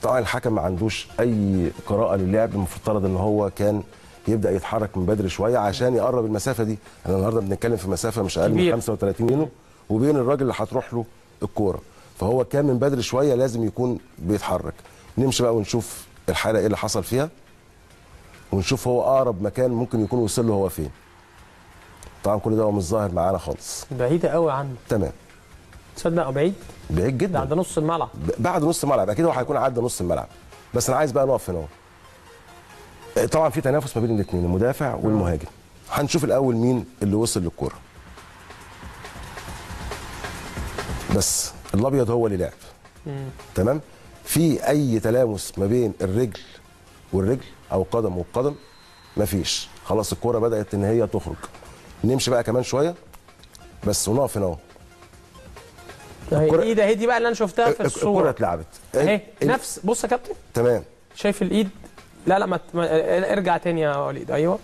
طبعا الحكم ما عندوش أي قراءة للعب المفترض إن هو كان يبدأ يتحرك من بدري شوية عشان يقرب المسافة دي. إحنا النهارده بنتكلم في مسافة مش أقل من كبير. 35 كيلو وبين الراجل اللي هتروح له الكورة. فهو كان من بدري شوية لازم يكون بيتحرك. نمشي بقى ونشوف الحالة إيه اللي حصل فيها ونشوف هو أقرب مكان ممكن يكون وصل له هو فين. طبعا كل ده هو مش ظاهر معانا خالص. بعيدة قوي عنه. تمام. تصدق بعيد؟ بعيد جدا. عند نص الملعب. بعد نص الملعب. أكيد هو هيكون عدى نص الملعب. بس أنا عايز بقى نقف هنا أهو. طبعا في تنافس ما بين الاثنين المدافع والمهاجم. هنشوف الأول مين اللي وصل للكورة. بس الأبيض هو اللي لعب. تمام؟ في أي تلامس ما بين الرجل والرجل أو القدم والقدم؟ مفيش. خلاص الكورة بدأت إن هي تخرج. نمشي بقى كمان شوية. بس ونقف هنا أهو. الكرة- الايد اهي دي بقى اللي أنا شفتها في الكوره الصورة. اتلعبت. اهي نفس بص يا كابتن. تمام. شايف الإيد؟ لا لا ما ارجع تاني يا وليد. أيوه.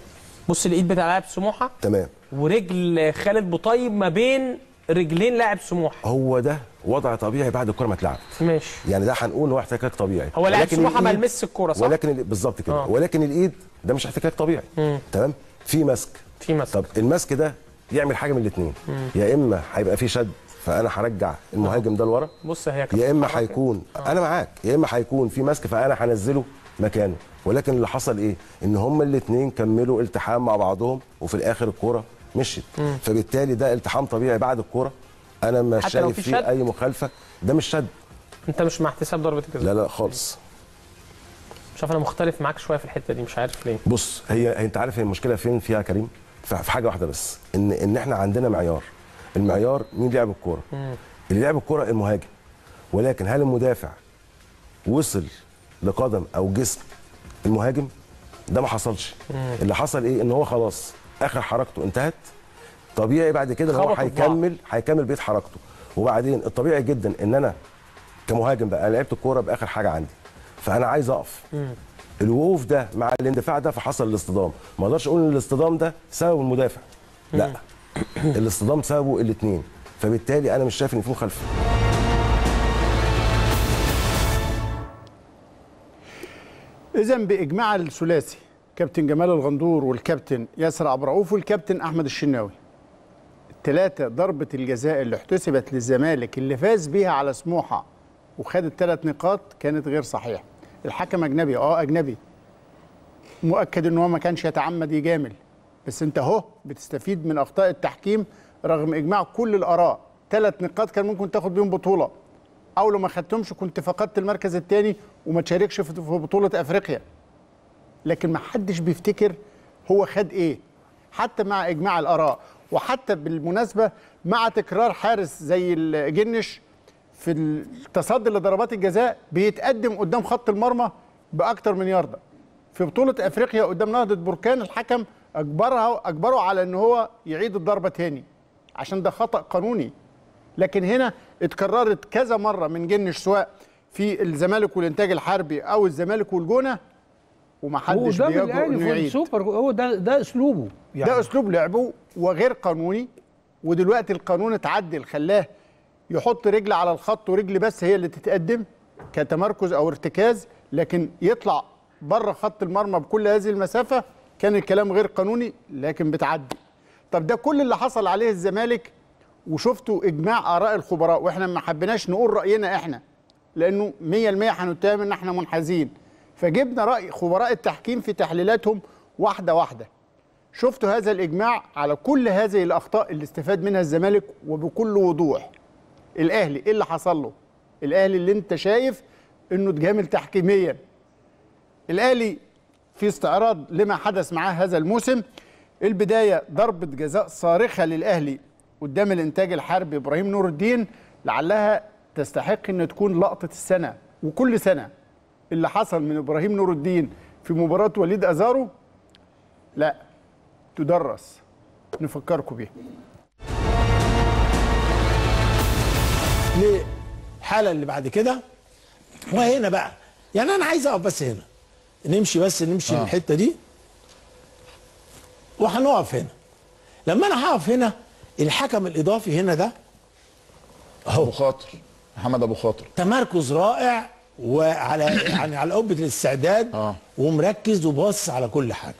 بص الإيد بتاع لاعب سموحة. تمام. ورجل خالد بوطيب ما بين رجلين لاعب سموحة. هو ده وضع طبيعي بعد الكرة ما اتلعبت. ماشي. يعني ده هنقول ان هو احتكاك طبيعي. هو لاعب سموحة ما لمسش الكورة صح؟ ولكن ال- بالظبط كده. آه. ولكن الإيد ده مش احتكاك طبيعي. مم. تمام؟ في مسك في مسك طب المسك ده يعمل حاجة من الاثنين. يا إما هيبقى في شد فأنا هرجع المهاجم ده لورا. بص هي يا إما هيكون أنا معاك. يا إما هيكون في مسك فأنا هنزله مكانه. ولكن اللي حصل إيه؟ إن هما الاثنين كملوا التحام مع بعضهم وفي الآخر الكورة مشيت. مم. فبالتالي ده التحام طبيعي بعد الكورة. أنا مش لو شايف في فيه؟ أي مخالفة. ده مش شد. أنت مش مع احتساب ضربة الجزاء؟ لا لا خالص. مش عارف أنا مختلف معاك شوية في الحتة دي مش عارف ليه. بص هي أنت عارف هي المشكلة فين فيها يا كريم؟ في حاجة واحدة بس. إن إن إحنا عندنا معيار. المعيار مين لعب الكورة؟ اللي لعب الكورة المهاجم. ولكن هل المدافع وصل لقدم أو جسم المهاجم ده ما حصلش. اللي حصل إيه؟ ان هو خلاص اخر حركته انتهت. طبيعي بعد كده ان هو. هيكمل هيكمل بقية حركته. وبعدين الطبيعي جدا ان أنا كمهاجم بقى لعبت الكورة بآخر حاجة عندي. فأنا عايز أقف. الوقوف ده مع الاندفاع ده فحصل الاصطدام. ما أقدرش أقول إن الاصطدام ده سبب المدافع. لا. الاصطدام سببه الاثنين فبالتالي أنا مش شايف إن في مخالفة. اذا بإجماع الثلاثي كابتن جمال الغندور والكابتن ياسر عبد الرؤوف والكابتن أحمد الشناوي. الثلاثة ضربة الجزاء اللي احتسبت للزمالك اللي فاز بيها على سموحة وخد الثلاث نقاط كانت غير صحيحة. الحكم أجنبي آه أجنبي. مؤكد إن هو ما كانش يتعمد يجامل. بس أنت أهو بتستفيد من أخطاء التحكيم رغم إجماع كل الآراء. ثلاث نقاط كان ممكن تاخد بيهم بطولة. أو لو ما خدتهمش كنت فقدت المركز الثاني وما تشاركش في بطولة أفريقيا. لكن ما حدش بيفتكر هو خد إيه. حتى مع إجماع الآراء وحتى بالمناسبة مع تكرار حارس زي الجنش في التصدي لضربات الجزاء بيتقدم قدام خط المرمى بأكتر من ياردة. في بطولة أفريقيا قدام نهضة بركان الحكم اجبرها أجبره على إن هو يعيد الضربة تاني عشان ده خطأ قانوني. لكن هنا اتكررت كذا مرة من جنش سواء في الزمالك والإنتاج الحربي أو الزمالك والجونة ومحدش بيجرؤ إنه يعيد. السوبر هو ده ده أسلوبه يعني. ده أسلوب لعبه وغير قانوني ودلوقتي القانون اتعدل خلاه يحط رجل على الخط ورجل بس هي اللي تتقدم كتمركز أو ارتكاز لكن يطلع بره خط المرمى بكل هذه المسافة كان الكلام غير قانوني لكن بتعدي. طب ده كل اللي حصل عليه الزمالك وشفتوا إجماع آراء الخبراء وإحنا ما حبيناش نقول رأينا إحنا لأنه 100% هنتهم إن إحنا منحازين. فجبنا رأي خبراء التحكيم في تحليلاتهم واحدة واحدة. شفتوا هذا الإجماع على كل هذه الأخطاء اللي استفاد منها الزمالك وبكل وضوح. الأهلي إيه اللي حصل له؟ الأهلي اللي أنت شايف إنه اتجامل تحكيميا. الأهلي في استعراض لما حدث معاه هذا الموسم البداية ضربة جزاء صارخة للأهلي. قدام الإنتاج الحربي إبراهيم نور الدين لعلها تستحق إن تكون لقطة السنة وكل سنة اللي حصل من إبراهيم نور الدين في مباراة وليد أزارو؟ لا تدرس. نفكركم بيها للحالة اللي بعد كده وهنا بقى. يعني أنا عايز أقف بس هنا. نمشي بس نمشي آه. الحته دي. وهنقف هنا. لما أنا هقف هنا الحكم الإضافي هنا ده اهو أبو خاطر محمد أبو خاطر. تمركز رائع وعلى يعني على قبة الاستعداد آه. ومركز وباصص على كل حاجة.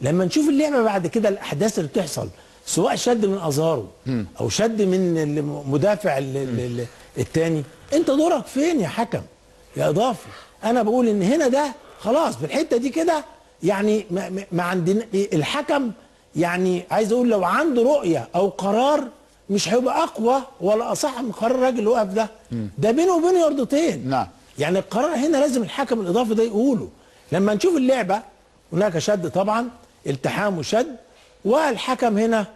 لما نشوف اللعبة بعد كده الأحداث اللي بتحصل سواء شد من ازارو أو شد من المدافع ال- ال- ال- التاني أنت دورك فين يا حكم؟ يا إضافي. أنا بقول إن هنا ده خلاص في الحتة دي كده يعني ما- ما عندنا الحكم يعني عايز أقول لو عنده رؤية أو قرار مش هيبقى اقوى ولا اصح من قرار الراجل اللي واقف ده. ده بينه وبينه يرضتين نعم. يعني القرار هنا لازم الحكم الاضافي ده يقوله. لما نشوف اللعبة هناك شد طبعا التحام وشد والحكم هنا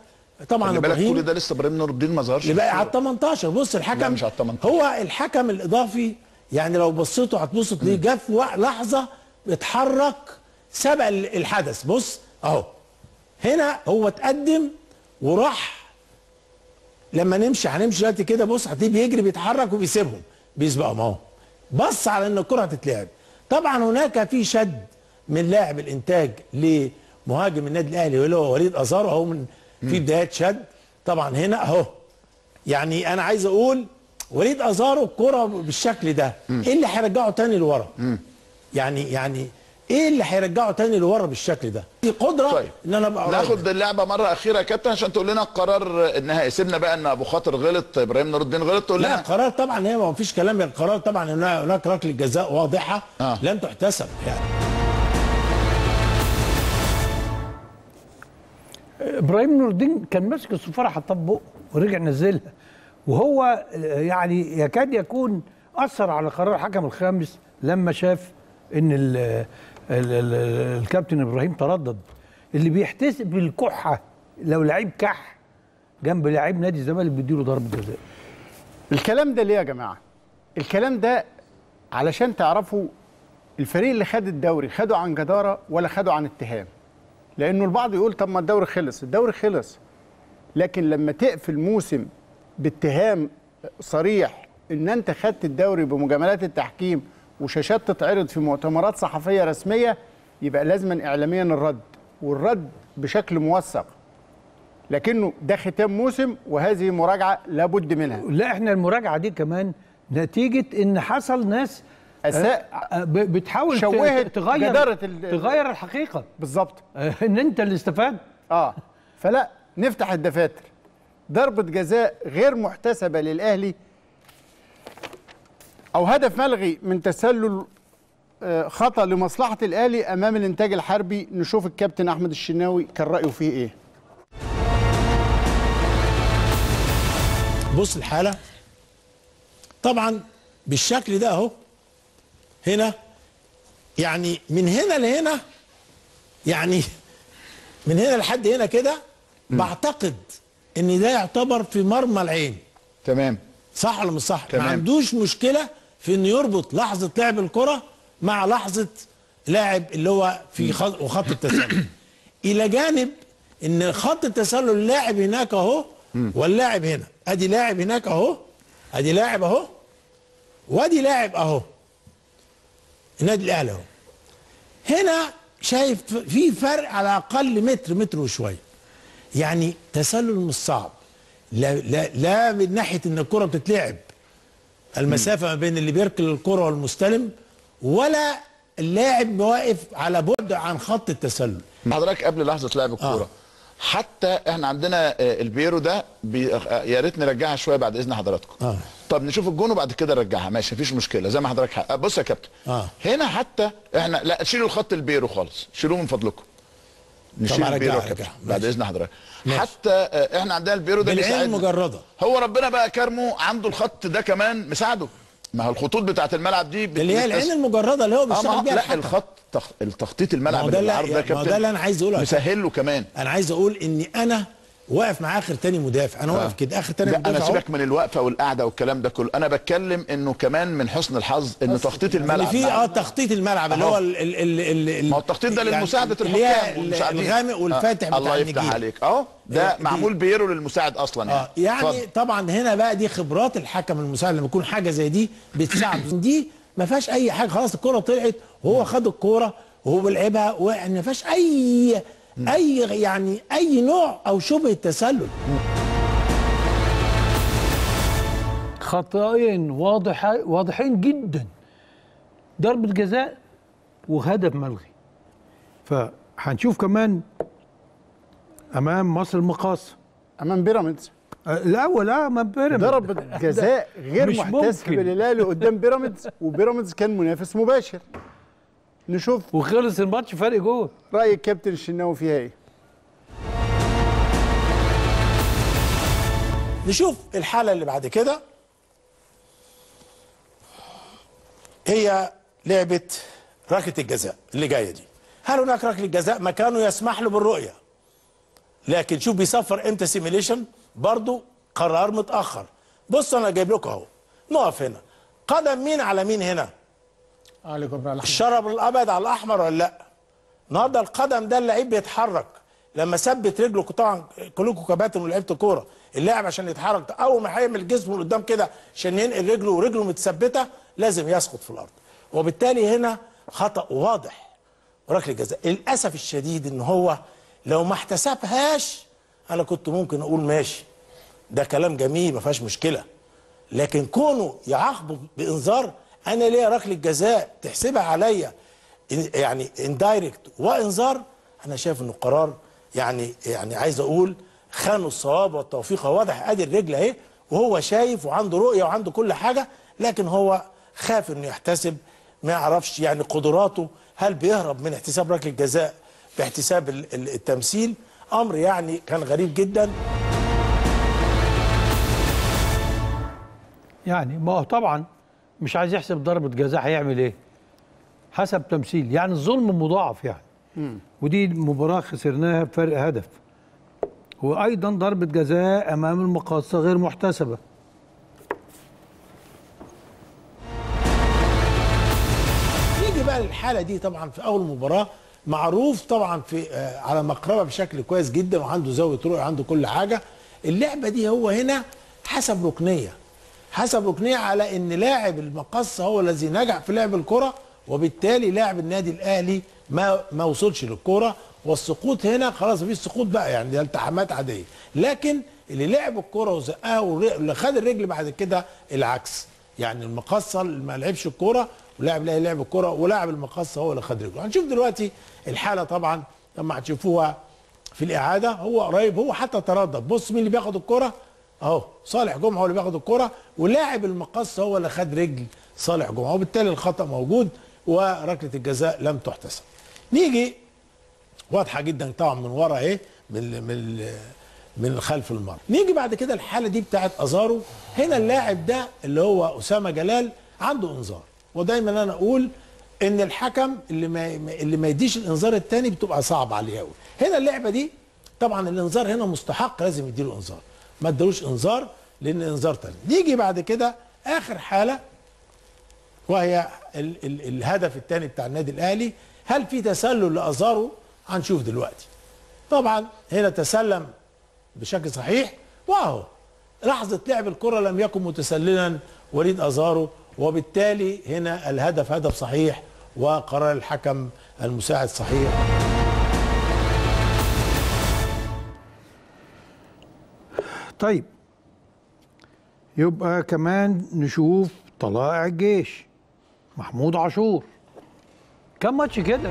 طبعا خلي بالك إبراهيم كل ده لسه إبراهيم نور الدين ما ظهرش اللي بقى على. ال 18 بص الحكم مش على ال 18 هو الحكم الاضافي يعني لو بصيتوا هتبصوا تلاقيه جه في لحظة اتحرك سبق ال- الحدث. بص أهو. هنا هو اتقدم وراح. لما نمشي هنمشي دلوقتي كده بص هتلاقيه بيجري بيتحرك وبيسيبهم. بيسبقهم اهو. بص على إن الكرة هتتلعب. طبعا هناك في شد من لاعب الإنتاج لمهاجم النادي الأهلي اللي هو وليد ازارو اهو من في بدايات شد. طبعا هنا اهو. يعني أنا عايز أقول وليد ازارو الكرة بالشكل ده. إيه اللي هيرجعه تاني لورا؟ يعني يعني إيه اللي هيرجعه تاني لورا بالشكل ده دي قدرة طيب. إن أنا أبقى. ناخد اللعبة مرة أخيرة يا كابتن عشان تقول لنا القرار النهائي سيبنا بقى إن أبو خاطر غلط إبراهيم نور الدين غلط تقول لا لنا القرار طبعا هي ما فيش كلام القرار طبعا إن هناك ركله جزاء واضحة آه. لم تحتسب يعني إبراهيم نور الدين كان ماسك الصفاره حطها في بقه ورجع نزلها وهو يعني يكاد يكون أثر على قرار الحكم الخامس لما شاف إن الكابتن إبراهيم تردد اللي بيحتسب الكحة لو لعيب كح جنب لعيب نادي الزمالك بيديله ضربة جزاء. الكلام ده ليه يا جماعة؟ الكلام ده علشان تعرفوا الفريق اللي خد الدوري خده عن جدارة ولا خده عن اتهام. لأنه البعض يقول طب ما الدوري خلص الدوري خلص. لكن لما تقفل موسم باتهام صريح إن أنت خدت الدوري بمجاملات التحكيم وشاشات تتعرض في مؤتمرات صحفية رسمية يبقى لازما اعلاميا الرد والرد بشكل موثق. لكنه ده ختام موسم وهذه مراجعة لابد منها. لا إحنا المراجعة دي كمان نتيجة إن حصل ناس أساء آه، آه، ب- بتحاول شوهت تغير جدارة تغير الحقيقة. بالظبط. إن أنت اللي استفاد. آه فلا نفتح الدفاتر. ضربة جزاء غير محتسبة للأهلي أو هدف ملغي من تسلل آه، خطأ لمصلحة الأهلي أمام الإنتاج الحربي نشوف الكابتن أحمد الشناوي كان رأيه فيه إيه. بص الحالة طبعا بالشكل ده أهو هنا يعني من هنا لهنا يعني من هنا لحد هنا كده بعتقد إن ده يعتبر في مرمى العين. تمام. صح ولا مش صح؟ تمام. ما عندوش مشكلة في إنه يربط لحظة لعب الكرة مع لحظة لاعب اللي هو في خط وخط التسلل. إلى جانب إن خط التسلل اللاعب هناك أهو واللاعب هنا. أدي لاعب هناك أهو أدي لاعب أهو وأدي لاعب أهو. النادي الأهلي أهو. هنا شايف في فرق على الاقل متر متر وشوية. يعني تسلل مش صعب. لا لا لا من ناحية إن الكرة بتتلعب. المسافة ما بين اللي بيركل الكرة والمستلم ولا اللاعب واقف على بعد عن خط التسلل. حضرتك قبل لحظة لعب الكورة حتى إحنا عندنا آه، البيرو ده بي... آه، يا ريت نرجعها شوية بعد إذن حضراتكم. آه. طب نشوف الجون وبعد كده نرجعها. ماشي مفيش مشكلة زي ما حضرتك حق. بص يا كابتن آه. هنا حتى إحنا لا شيلوا الخط البيرو خالص شيلوه من فضلكم. نشيل البيرو. بعد إذن حضرتك. حتى آه، إحنا عندنا البيرو ده بالعين. المجرده هو ربنا بقى كرمه عنده الخط ده كمان مساعده ما هو الخطوط بتاعت الملعب دي اللي هي العين المجردة اللي هو ما بيشتغل بيها لا. الخط تخ... التخطيط الملعب اللي بالعرض ده كابتن ده اللي أنا عايز أقوله مسهل له كمان أنا عايز أقول إني أنا واقف مع آخر تاني مدافع. أنا واقف كده. آخر تاني لا مدافع أنا. سيبك من الوقفة والقعدة والكلام ده كله. أنا بتكلم إنه كمان من حسن الحظ ان تخطيط اللي الملعب. فيه مع- آه تخطيط الملعب اللي. هو ال ال ال ال ما هو التخطيط ده لمساعده اللي هي الحكام والمساعدين. الغامق والفاتح آه. بتاع الله يفتح النجيل. عليك. أهو. ده آه، معمول بيرو للمساعد أصلا آه يعني يعني اتفضل. طبعا هنا بقى دي خبرات الحكم المساعد. لما يكون حاجة زي دي بتساعد. دي ما فيهاش أي حاجة. خلاص الكرة طلعت وهو خد الكورة وهو بيلعبها ويعني ما فيهاش أي أي يعني أي نوع أو شبه تسلل خطأين واضحة واضحين جدا. ضربة جزاء وهدف ملغي. فهنشوف كمان أمام مصر المقاصة أمام بيراميدز. الأول آه أمام بيراميدز. ضربة جزاء غير محتسبة ممكن. للأهلي قدام بيراميدز وبيراميدز كان منافس مباشر. نشوف. وخلص الماتش فرق جول. رأي الكابتن الشناوي فيها إيه؟ نشوف الحالة اللي بعد كده. هي لعبة ركلة الجزاء اللي جاية دي. هل هناك ركلة جزاء مكانه يسمح له بالرؤية. لكن شوف بيصفر إمتى سيميليشن برضو قرار متأخر. بص أنا جايب لكم أهو. نقف هنا. قدم مين على مين هنا؟ على الشرب الأبيض على الأحمر ولا لأ؟ النهارده القدم ده اللعيب بيتحرك. لما ثبت رجله طبعا كلكم كباتن ولعبت كورة اللاعب عشان يتحرك أول ما هيعمل جسمه لقدام كده عشان ينقل رجله ورجله متثبتة لازم يسقط في الأرض. وبالتالي هنا خطأ واضح ركله جزاء للأسف الشديد إن هو لو ما احتسبهاش أنا كنت ممكن أقول ماشي. ده كلام جميل ما فيهاش مشكلة. لكن كونه يعاقبه بإنذار أنا ليا ركلة جزاء تحسبها عليا. يعني اندايركت وإنذار. أنا شايف إنه قرار يعني يعني عايز أقول خانوا الصواب والتوفيق. واضح أدي الرجل أهي وهو شايف وعنده رؤية وعنده كل حاجة لكن هو خاف إنه يحتسب. ما يعرفش يعني قدراته. هل بيهرب من احتساب ركلة جزاء باحتساب ال- ال- التمثيل؟ أمر يعني كان غريب جدا. يعني ما طبعا مش عايز يحسب ضربة جزاء هيعمل إيه؟ حسب تمثيل. يعني الظلم مضاعف يعني. ودي مباراة خسرناها بفرق هدف. وأيضا ضربة جزاء أمام المقاصة غير محتسبة. نيجي بقى للحالة دي طبعا في أول مباراة. معروف طبعا في آه، على مقربة بشكل كويس جدا وعنده زاوية رؤية عنده كل حاجة. اللعبة دي هو هنا حسب ركنية. حسب ركنيه على إن لاعب المقصه هو الذي نجح في لعب الكرة وبالتالي لاعب النادي الأهلي ما ما وصلش للكرة. والسقوط هنا خلاص مفيش سقوط بقى يعني دي التحامات عادية. لكن اللي لعب الكرة وزقها واللي خد الرجل بعد كده العكس. يعني المقصه اللي ما لعبش الكوره ولاعب الأهلي لعب الكوره ولاعب المقصه هو اللي خد رجله. هنشوف دلوقتي الحالة طبعا لما هتشوفوها في الإعادة هو قريب هو حتى تردد. بص مين اللي بياخد الكوره اهو صالح جمعه هو اللي بياخد الكوره ولاعب المقص هو اللي خد رجل صالح جمعه وبالتالي الخطأ موجود وركلة الجزاء لم تحتسب. نيجي واضحة جدا طبعا من ورا إيه من من من خلف المرمى. نيجي بعد كده الحالة دي بتاعت أزارو. هنا اللاعب ده اللي هو أسامة جلال عنده إنذار. ودايما أنا أقول إن الحكم اللي ما اللي ما يديش الإنذار الثاني بتبقى صعب عليه قوي هنا اللعبة دي طبعا الإنذار هنا مستحق لازم يديله إنذار. ما ادالوش انذار لأن انذار تاني. نيجي بعد كده آخر حالة وهي ال ال الهدف الثاني بتاع النادي الأهلي هل في تسلل لأزارو؟ هنشوف دلوقتي. طبعا هنا تسلم بشكل صحيح واهو لحظة لعب الكرة لم يكن متسللا وليد أزارو وبالتالي هنا الهدف هدف صحيح وقرار الحكم المساعد صحيح. طيب. يبقى كمان نشوف طلائع الجيش. محمود عاشور. كم ماتش كده؟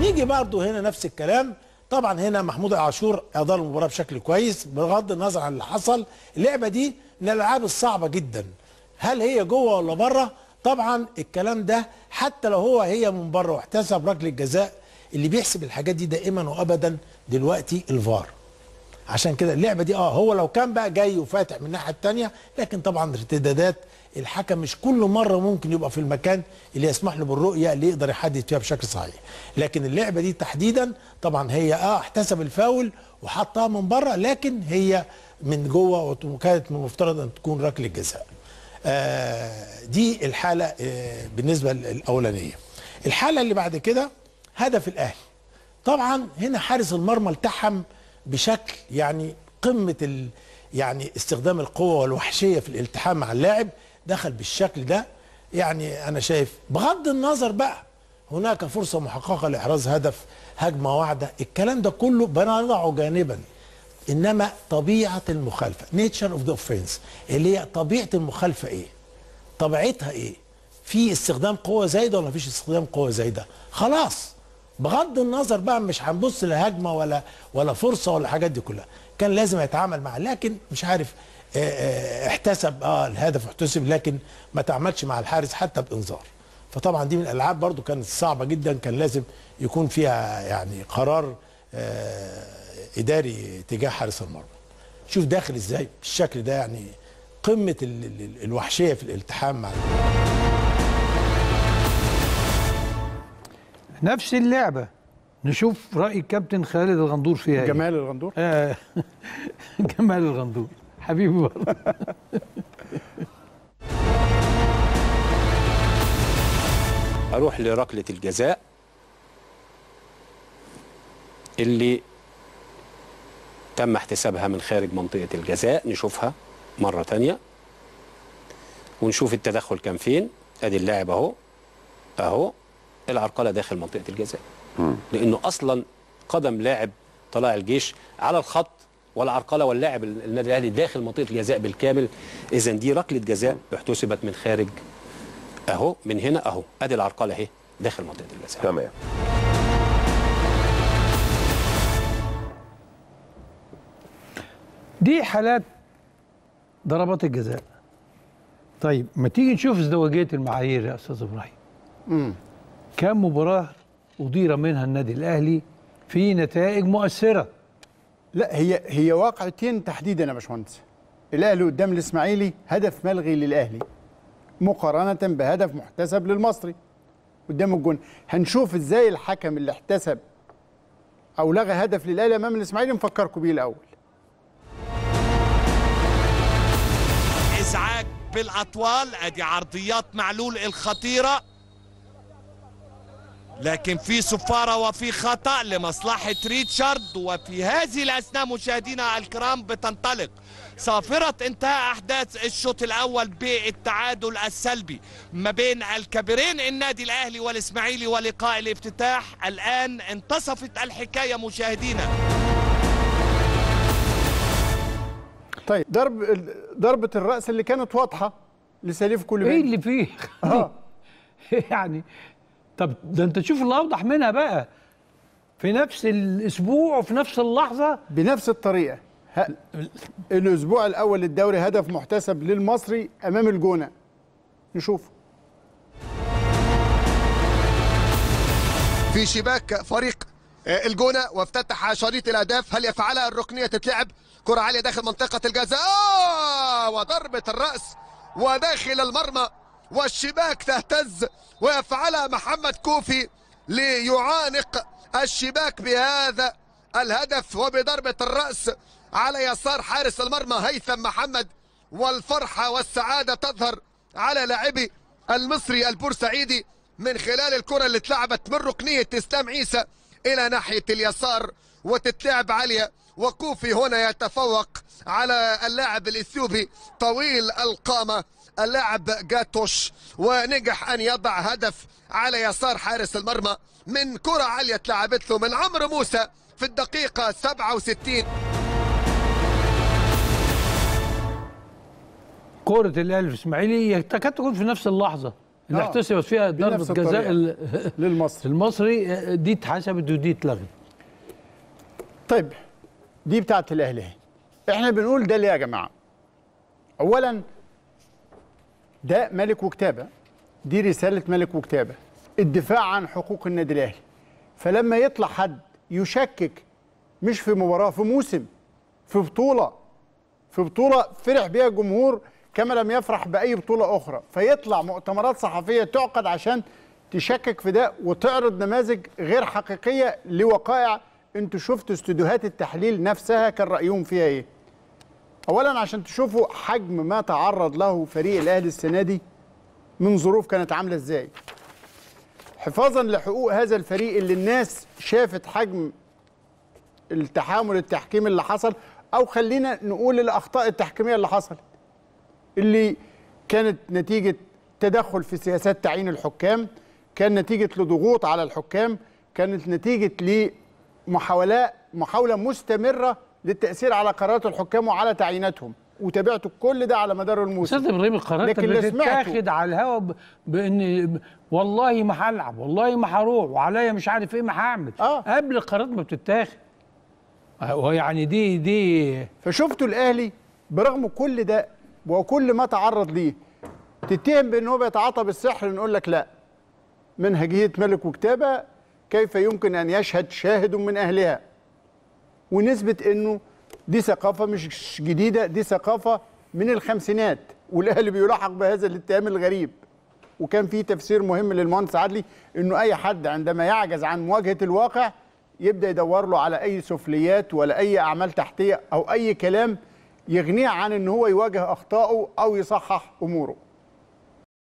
نيجي برضه هنا نفس الكلام. طبعا هنا محمود عاشور أدار المباراة بشكل كويس بغض النظر عن اللي حصل. اللعبة دي من الألعاب الصعبة جدا. هل هي جوه ولا بره؟ طبعا الكلام ده حتى لو هو هي من بره واحتسب ركله جزاء اللي بيحسب الحاجات دي دائما وابدا دلوقتي الفار. عشان كده اللعبة دي آه هو لو كان بقى جاي وفاتح من الناحية الثانية لكن طبعا ارتدادات الحكم مش كل مرة ممكن يبقى في المكان اللي يسمح له بالرؤية اللي يقدر يحدد فيها بشكل صحيح. لكن اللعبة دي تحديدا طبعا هي آه احتسب الفاول وحطها من بره لكن هي من جوه وكانت من المفترض ان تكون ركلة جزاء. آه دي الحالة آه بالنسبة الاولانيه الحالة اللي بعد كده هدف الأهلي. طبعا هنا حارس المرمى التحم بشكل يعني قمة ال يعني استخدام القوة والوحشية في الالتحام مع اللاعب دخل بالشكل ده. يعني أنا شايف بغض النظر بقى هناك فرصة محققة لإحراز هدف هجمة واحدة الكلام ده كله بنضعه جانبا. إنما طبيعة المخالفة nature of the offence اللي هي طبيعة المخالفة إيه؟ طبيعتها إيه؟ في استخدام قوة زايدة ولا مفيش استخدام قوة زايدة؟ خلاص. بغض النظر بقى مش هنبص لهجمه ولا ولا فرصة ولا الحاجات دي كلها. كان لازم يتعامل معها لكن مش عارف آه آه احتسب آه الهدف احتسب لكن ما تعاملش مع الحارس حتى بإنذار. فطبعا دي من الألعاب برضو كانت صعبة جدا كان لازم يكون فيها يعني قرار آه إداري تجاه حارس المرمى. شوف داخل إزاي بالشكل ده يعني قمة ال ال الوحشية في الالتحام مع نفس اللعبة. نشوف رأي الكابتن خالد الغندور فيها إيه. جمال الغندور؟ آه. جمال الغندور. حبيبي برضه. أروح لركلة الجزاء اللي تم احتسابها من خارج منطقة الجزاء. نشوفها مرة تانية. ونشوف التدخل كان فين. أدي اللاعب أهو. أهو. العرقلة داخل منطقة الجزاء. لأنه أصلا قدم لاعب طلائع الجيش على الخط والعرقلة واللاعب النادي الأهلي داخل منطقة الجزاء بالكامل. اذا دي ركلة جزاء احتسبت من خارج. أهو من هنا أهو. أدي العرقلة أهي داخل منطقة الجزاء. تمام. دي حالات ضربات الجزاء. طيب ما تيجي نشوف ازدواجية المعايير يا أستاذ إبراهيم؟ كم مباراة أدير منها النادي الأهلي في نتائج مؤثرة؟ لا هي هي واقعتين تحديدا يا باشمهندس. الأهلي قدام الإسماعيلي هدف ملغي للأهلي مقارنة بهدف محتسب للمصري. قدام الجون هنشوف إزاي الحكم اللي احتسب أو لغى هدف للأهلي أمام الإسماعيلي نفكركم بيه الأول. إزعاج بالأطوال أدي عرضيات معلول الخطيرة. لكن في صفاره وفي خطأ لمصلحة ريتشارد وفي هذه الاثناء مشاهدينا الكرام بتنطلق صافرة انتهاء أحداث الشوط الأول بالتعادل السلبي ما بين الكبيرين النادي الأهلي والإسماعيلي ولقاء الافتتاح. الآن انتصفت الحكاية مشاهدينا. طيب ضرب ضربه الرأس اللي كانت واضحة لسليف كوليبالي إيه اللي فيه؟ آه. يعني طب ده انت تشوف الاوضح منها بقى. في نفس الأسبوع وفي نفس اللحظة. بنفس الطريقة. ه... الأسبوع الأول للدوري هدف محتسب للمصري أمام الجونة. نشوف في شباك فريق آه، الجونة وافتتح شريط الأهداف. هل يفعلها؟ الركنية تتلعب. كرة عالية داخل منطقة الجزاء. آه وضربة الرأس وداخل المرمى. والشباك تهتز ويفعلها محمد كوفي ليعانق الشباك بهذا الهدف وبضربة الرأس على يسار حارس المرمى هيثم محمد. والفرحة والسعادة تظهر على لاعبي المصري البورسعيدي من خلال الكرة اللي اتلعبت من ركنية إسلام عيسى إلى ناحية اليسار وتتلعب عالية. وكوفي هنا يتفوق على اللاعب الإثيوبي طويل القامة اللاعب جاتوش ونجح أن يضع هدف على يسار حارس المرمى من كرة عالية اتلعبت له من عمرو موسى في الدقيقة 67 كرة الاهلي في الاسماعيلي تكاد تكون في نفس اللحظة اللي آه. احتسبت فيها ضربة بنفس جزاء للمصري المصري دي اتحسبت ودي اتلغت طيب دي بتاعت الأهلي اهي. إحنا بنقول ده ليه يا جماعة اولا ده ملك وكتابة. دي رسالة ملك وكتابة. الدفاع عن حقوق النادي الأهلي. فلما يطلع حد يشكك مش في مباراة في موسم في بطولة في بطولة فرح بيها الجمهور كما لم يفرح بأي بطولة أخرى. فيطلع مؤتمرات صحفية تعقد عشان تشكك في ده وتعرض نماذج غير حقيقية لوقائع. أنتوا شفتوا استوديوهات التحليل نفسها كان رأيهم فيها إيه؟ اولا عشان تشوفوا حجم ما تعرض له فريق الأهلي السنة دي من ظروف كانت عاملة إزاي. حفاظا لحقوق هذا الفريق اللي الناس شافت حجم التحامل التحكيمي اللي حصل أو خلينا نقول الأخطاء التحكيمية اللي حصلت اللي كانت نتيجة تدخل في سياسات تعيين الحكام كان نتيجة لضغوط على الحكام كانت نتيجة لمحاولات محاولة مستمرة للتأثير على قرارات الحكام وعلى تعييناتهم. وتابعتوا كل ده على مدار الموسم. أستاذ إبراهيم القرارات اللي اللي سمعته تتاخد على الهوا ب- بإن والله ما هلعب والله ما هروح وعليا مش عارف إيه ما هعمل. آه. قبل القرارات ما بتتاخد. يعني دي دي فشفتوا الأهلي برغم كل ده وكل ما تعرض ليه تتهم بإن هو بيتعاطى بالسحر نقول لك لا. منهجية ملك وكتابة كيف يمكن أن يشهد شاهد من أهلها؟ ونثبت إنه دي ثقافة مش جديدة دي ثقافة من الخمسينات والاهلي بيلاحق بهذا الاتهام الغريب. وكان في تفسير مهم للمهندس عدلي إنه أي حد عندما يعجز عن مواجهة الواقع يبدأ يدور له على أي سفليات ولا أي أعمال تحتية أو أي كلام يغنيه عن ان هو يواجه أخطائه أو يصحح أموره.